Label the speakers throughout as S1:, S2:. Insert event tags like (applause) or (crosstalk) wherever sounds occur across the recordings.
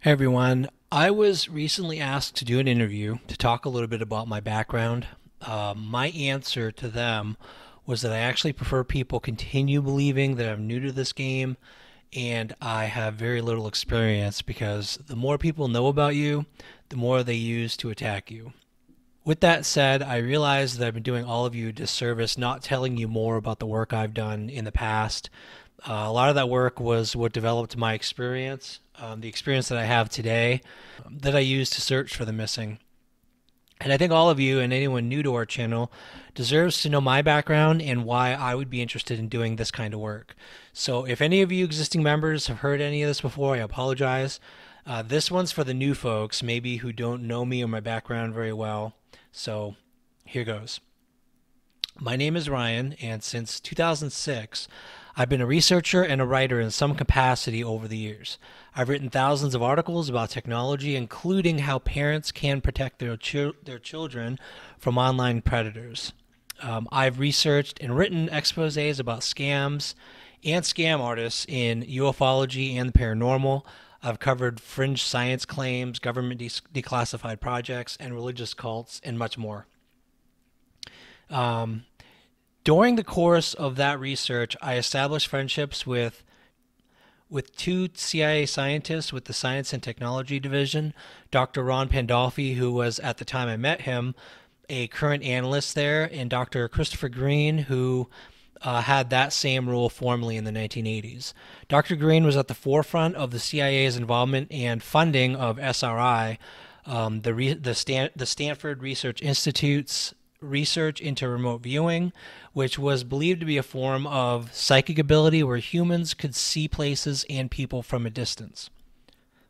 S1: Hey everyone. I was recently asked to do an interview to talk a little bit about my background. Uh, my answer to them was that I actually prefer people continue believing that I'm new to this game and I have very little experience because the more people know about you, the more they use to attack you. With that said, I realize that I've been doing all of you a disservice not telling you more about the work I've done in the past. Uh, a lot of that work was what developed my experience, um, the experience that I have today, um, that I use to search for the missing. And I think all of you and anyone new to our channel deserves to know my background and why I would be interested in doing this kind of work. So, if any of you existing members have heard any of this before, I apologize. Uh, this one's for the new folks, maybe who don't know me or my background very well. So here goes. My name is Ryan, and since 2006, I've been a researcher and a writer in some capacity over the years. I've written thousands of articles about technology, including how parents can protect their, their children from online predators. Um, I've researched and written exposes about scams and scam artists in ufology and the paranormal. I've covered fringe science claims, government de- declassified projects, and religious cults, and much more. Um, during the course of that research, I established friendships with with two CIA scientists with the Science and Technology Division, Dr. Ron Pandolfi, who was at the time I met him a current analyst there, and Dr. Christopher Green, who uh, had that same role formally in the 1980s. Dr. Green was at the forefront of the CIA's involvement and funding of SRI, um, the, the, Stan- the Stanford Research Institute's research into remote viewing, which was believed to be a form of psychic ability where humans could see places and people from a distance.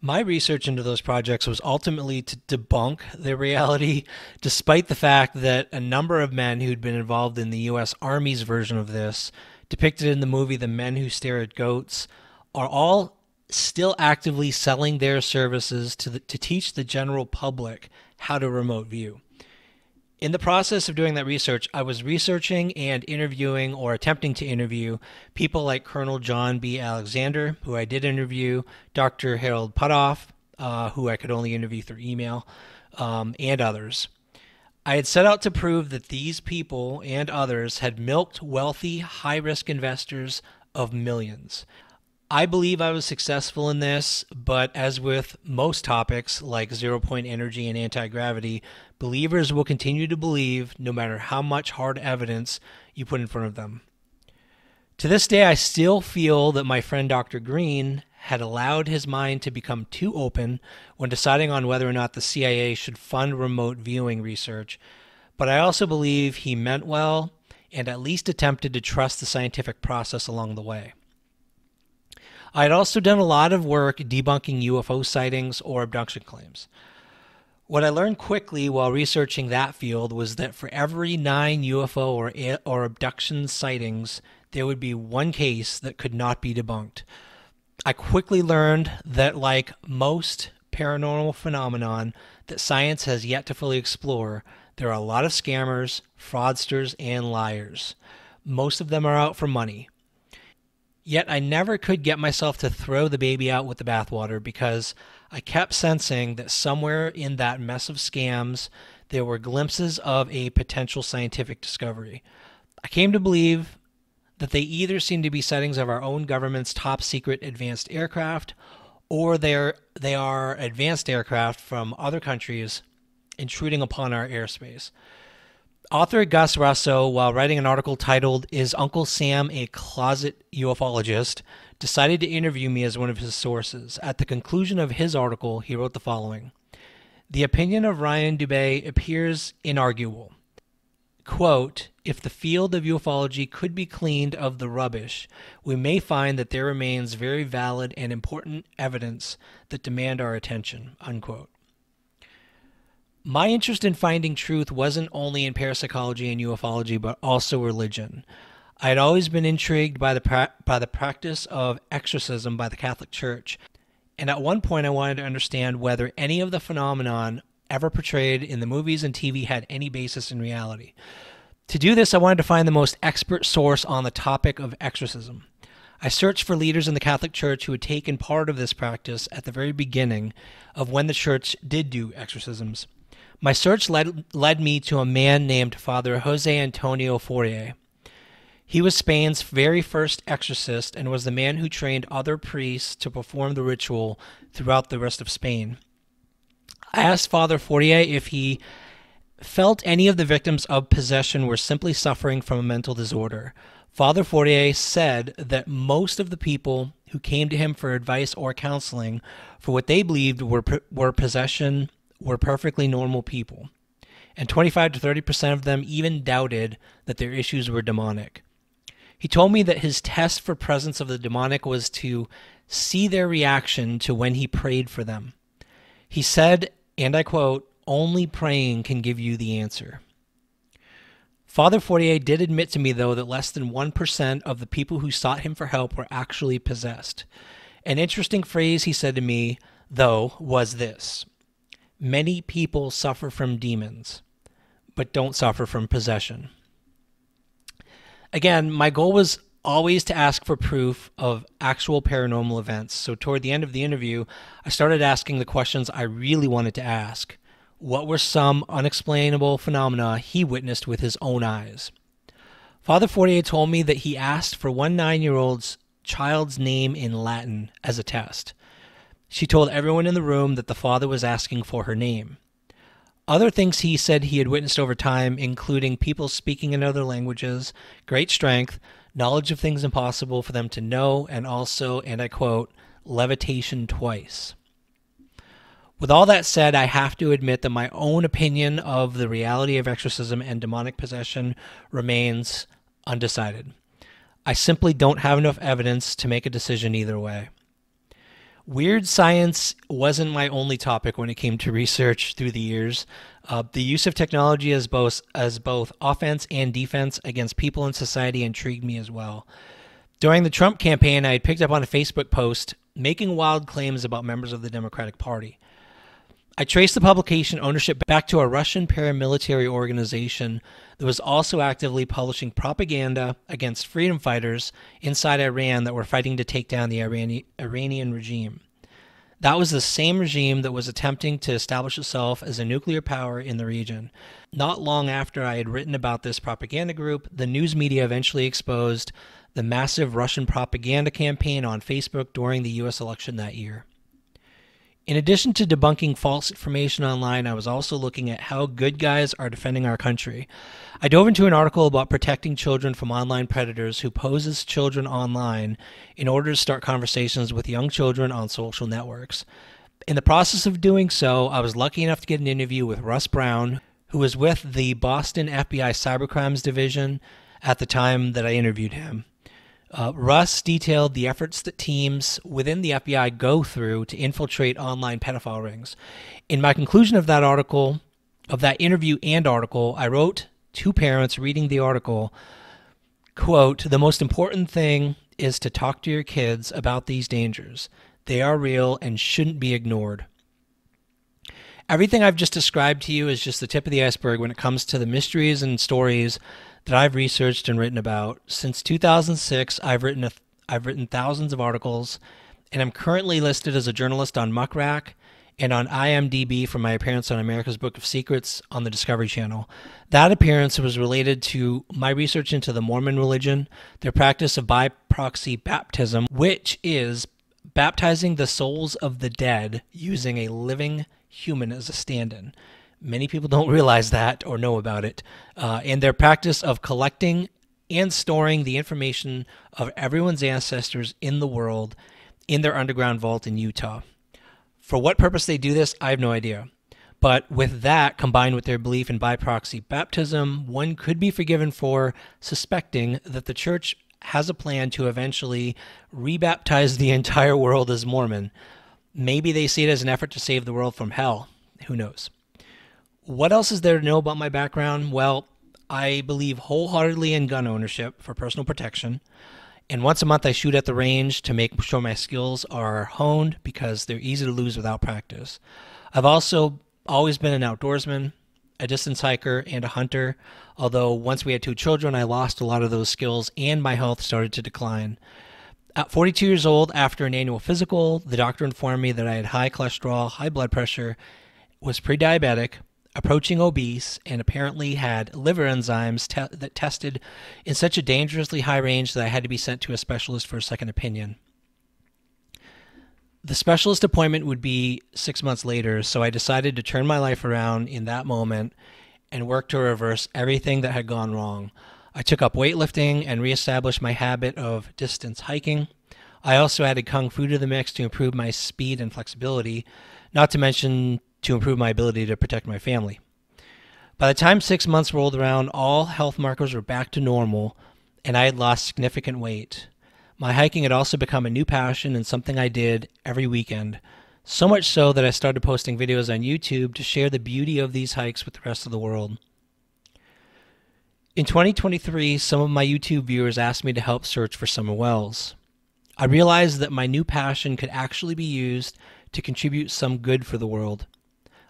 S1: My research into those projects was ultimately to debunk their reality, despite the fact that a number of men who'd been involved in the U.S. Army's version of this, depicted in the movie The Men Who Stare at Goats, are all still actively selling their services to, the, to teach the general public how to remote view in the process of doing that research, I was researching and interviewing or attempting to interview people like Colonel John B. Alexander, who I did interview, Dr. Harold Puthoff, uh, who I could only interview through email, um, and others. I had set out to prove that these people and others had milked wealthy, high risk investors of millions. I believe I was successful in this, but as with most topics like zero point energy and anti gravity, believers will continue to believe no matter how much hard evidence you put in front of them. To this day, I still feel that my friend Dr. Green had allowed his mind to become too open when deciding on whether or not the CIA should fund remote viewing research, but I also believe he meant well and at least attempted to trust the scientific process along the way. I had also done a lot of work debunking UFO sightings or abduction claims. What I learned quickly while researching that field was that for every nine UFO or, or abduction sightings, there would be one case that could not be debunked. I quickly learned that, like most paranormal phenomenon that science has yet to fully explore, there are a lot of scammers, fraudsters, and liars. Most of them are out for money. Yet I never could get myself to throw the baby out with the bathwater because I kept sensing that somewhere in that mess of scams, there were glimpses of a potential scientific discovery. I came to believe that they either seem to be sightings of our own government's top secret advanced aircraft or they're, they are advanced aircraft from other countries intruding upon our airspace. Author Gus Russo, while writing an article titled Is Uncle Sam a Closet UFOlogist, decided to interview me as one of his sources. At the conclusion of his article, he wrote the following The opinion of Ryan Dube appears inarguable. Quote, if the field of ufology could be cleaned of the rubbish, we may find that there remains very valid and important evidence that demand our attention. Unquote. My interest in finding truth wasn't only in parapsychology and ufology, but also religion. I had always been intrigued by the pra- by the practice of exorcism by the Catholic Church, and at one point I wanted to understand whether any of the phenomenon ever portrayed in the movies and TV had any basis in reality. To do this, I wanted to find the most expert source on the topic of exorcism. I searched for leaders in the Catholic Church who had taken part of this practice at the very beginning of when the church did do exorcisms. My search led, led me to a man named Father Jose Antonio Fortea. He was Spain's very first exorcist and was the man who trained other priests to perform the ritual throughout the rest of Spain. I asked Father Fortea if he felt any of the victims of possession were simply suffering from a mental disorder. Father Fortea said that most of the people who came to him for advice or counseling for what they believed were, were possession were perfectly normal people. And 25 to 30% of them even doubted that their issues were demonic. He told me that his test for presence of the demonic was to see their reaction to when he prayed for them. He said, and I quote, only praying can give you the answer. Father Fortea did admit to me, though, that less than 1% of the people who sought him for help were actually possessed. An interesting phrase he said to me, though, was this Many people suffer from demons, but don't suffer from possession again, my goal was always to ask for proof of actual paranormal events. So, toward the end of the interview, I started asking the questions I really wanted to ask. What were some unexplainable phenomena he witnessed with his own eyes? Father Fortea told me that he asked for one nine year old's child's name in Latin as a test. She told everyone in the room that the father was asking for her name. Other things he said he had witnessed over time, including people speaking in other languages, great strength, knowledge of things impossible for them to know, and also, and I quote, levitation twice. With all that said, I have to admit that my own opinion of the reality of exorcism and demonic possession remains undecided. I simply don't have enough evidence to make a decision either way. Weird science wasn't my only topic when it came to research through the years. Uh, the use of technology as both as both offense and defense against people in society intrigued me as well. During the Trump campaign, I had picked up on a Facebook post making wild claims about members of the Democratic Party. I traced the publication ownership back to a Russian paramilitary organization that was also actively publishing propaganda against freedom fighters inside Iran that were fighting to take down the Irani- Iranian regime. That was the same regime that was attempting to establish itself as a nuclear power in the region. Not long after I had written about this propaganda group, the news media eventually exposed the massive Russian propaganda campaign on Facebook during the US election that year. In addition to debunking false information online, I was also looking at how good guys are defending our country. I dove into an article about protecting children from online predators who poses children online in order to start conversations with young children on social networks. In the process of doing so, I was lucky enough to get an interview with Russ Brown, who was with the Boston FBI Cybercrimes Division at the time that I interviewed him. Uh, Russ detailed the efforts that teams within the FBI go through to infiltrate online pedophile rings. In my conclusion of that article, of that interview and article, I wrote to parents reading the article, quote, the most important thing is to talk to your kids about these dangers. They are real and shouldn't be ignored. Everything I've just described to you is just the tip of the iceberg when it comes to the mysteries and stories that I've researched and written about. Since 2006, I've written a, I've written thousands of articles, and I'm currently listed as a journalist on Muck Rack and on IMDb for my appearance on America's Book of Secrets on the Discovery Channel. That appearance was related to my research into the Mormon religion, their practice of by proxy baptism, which is baptizing the souls of the dead using a living human as a stand in. Many people don't realize that or know about it. Uh, and their practice of collecting and storing the information of everyone's ancestors in the world in their underground vault in Utah. For what purpose they do this, I have no idea. But with that, combined with their belief in by proxy baptism, one could be forgiven for suspecting that the church has a plan to eventually rebaptize the (laughs) entire world as Mormon. Maybe they see it as an effort to save the world from hell. Who knows? What else is there to know about my background? Well, I believe wholeheartedly in gun ownership for personal protection. And once a month, I shoot at the range to make sure my skills are honed because they're easy to lose without practice. I've also always been an outdoorsman, a distance hiker, and a hunter. Although once we had two children, I lost a lot of those skills and my health started to decline. At 42 years old, after an annual physical, the doctor informed me that I had high cholesterol, high blood pressure, was pre diabetic, approaching obese, and apparently had liver enzymes te- that tested in such a dangerously high range that I had to be sent to a specialist for a second opinion. The specialist appointment would be six months later, so I decided to turn my life around in that moment and work to reverse everything that had gone wrong. I took up weightlifting and reestablished my habit of distance hiking. I also added kung fu to the mix to improve my speed and flexibility, not to mention to improve my ability to protect my family. By the time six months rolled around, all health markers were back to normal, and I had lost significant weight. My hiking had also become a new passion and something I did every weekend, so much so that I started posting videos on YouTube to share the beauty of these hikes with the rest of the world. In 2023, some of my YouTube viewers asked me to help search for Summer Wells. I realized that my new passion could actually be used to contribute some good for the world.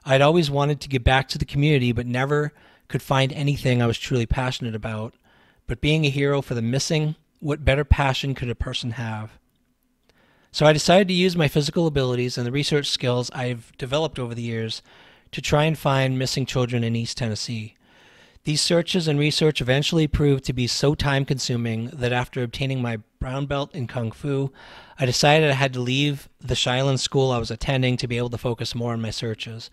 S1: I had always wanted to give back to the community, but never could find anything I was truly passionate about. But being a hero for the missing, what better passion could a person have? So I decided to use my physical abilities and the research skills I've developed over the years to try and find missing children in East Tennessee. These searches and research eventually proved to be so time consuming that after obtaining my brown belt in Kung Fu, I decided I had to leave the Shaolin school I was attending to be able to focus more on my searches.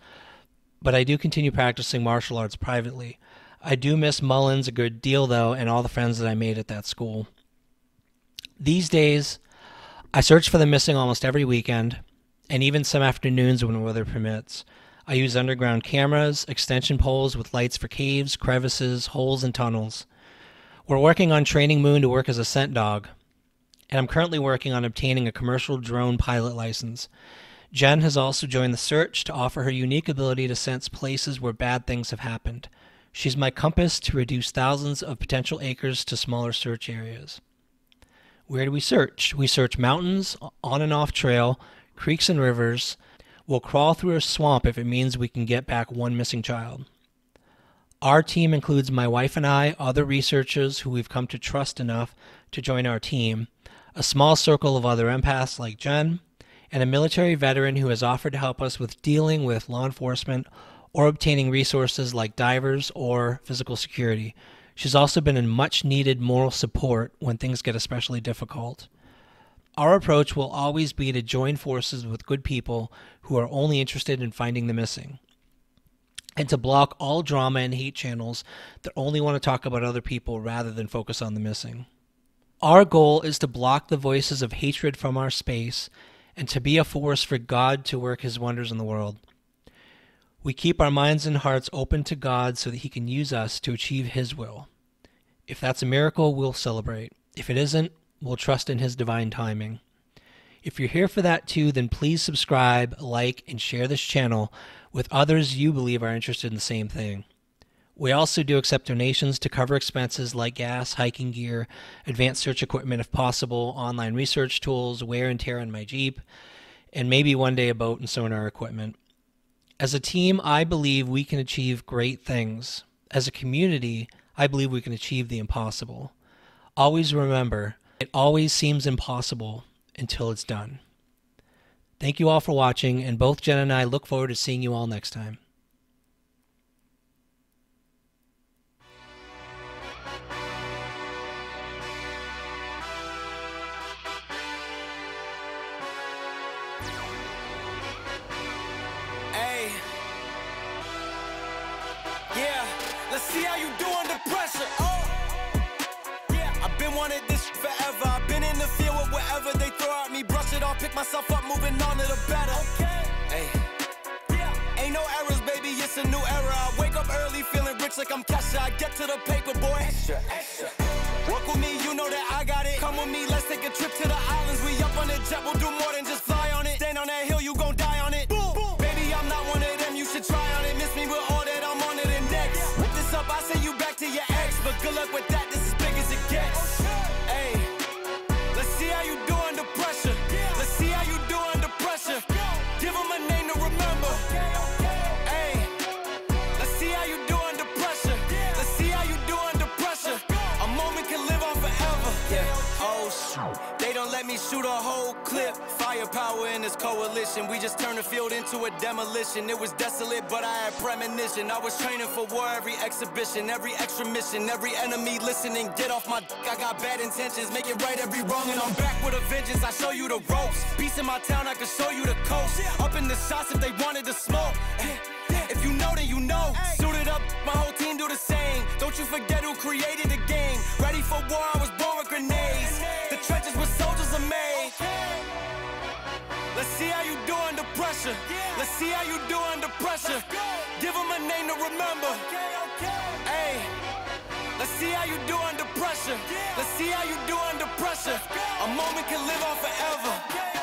S1: But I do continue practicing martial arts privately. I do miss Mullins a good deal, though, and all the friends that I made at that school. These days, I search for the missing almost every weekend, and even some afternoons when weather permits. I use underground cameras, extension poles with lights for caves, crevices, holes, and tunnels. We're working on training Moon to work as a scent dog, and I'm currently working on obtaining a commercial drone pilot license. Jen has also joined the search to offer her unique ability to sense places where bad things have happened. She's my compass to reduce thousands of potential acres to smaller search areas. Where do we search? We search mountains, on and off trail, creeks and rivers, We'll crawl through a swamp if it means we can get back one missing child. Our team includes my wife and I, other researchers who we've come to trust enough to join our team, a small circle of other empaths like Jen, and a military veteran who has offered to help us with dealing with law enforcement or obtaining resources like divers or physical security. She's also been a much needed moral support when things get especially difficult. Our approach will always be to join forces with good people who are only interested in finding the missing, and to block all drama and hate channels that only want to talk about other people rather than focus on the missing. Our goal is to block the voices of hatred from our space and to be a force for God to work his wonders in the world. We keep our minds and hearts open to God so that he can use us to achieve his will. If that's a miracle, we'll celebrate. If it isn't, we'll trust in his divine timing. If you're here for that too, then please subscribe, like, and share this channel with others you believe are interested in the same thing. We also do accept donations to cover expenses like gas, hiking gear, advanced search equipment if possible, online research tools, wear and tear on my Jeep, and maybe one day a boat and sonar equipment. As a team, I believe we can achieve great things. As a community, I believe we can achieve the impossible. Always remember, it always seems impossible until it's done. Thank you all for watching, and both Jen and I look forward to seeing you all next time.
S2: Pick myself up, moving on to the better. Okay. Hey. Yeah. Ain't no errors, baby, it's a new era. I wake up early, feeling rich like I'm Kesha. I get to the paper, boy. Extra, extra. Work with me, you know that I got it. Come with me, let's take a trip to the islands. We up on the jet, we'll do more than just fly on it. Stand on that hill, you gon' die on it. Boom, boom. Baby, I'm not one of them, you should try on it. Miss me with all that I'm on it and next. Whip this up, I send you back to your ex. But good luck with that, this Shoot a whole clip. Firepower in this coalition. We just turned the field into a demolition. It was desolate, but I had premonition. I was training for war every exhibition, every extra mission, every enemy listening. Get off my dick. I got bad intentions. Make it right every wrong, and I'm back with a vengeance. I show you the ropes. Peace in my town, I can show you the coast. Up in the shots if they wanted to smoke. If you know, then you know. Suited up, my whole team do the same. Don't you forget who created the game. Ready for war, I was pressure. Let's see how you do under pressure. Give them a name to remember. Hey. Let's see how you do under pressure. Let's see how you do under pressure. A moment can live on forever.